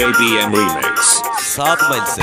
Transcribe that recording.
JBM Remix. सात मई से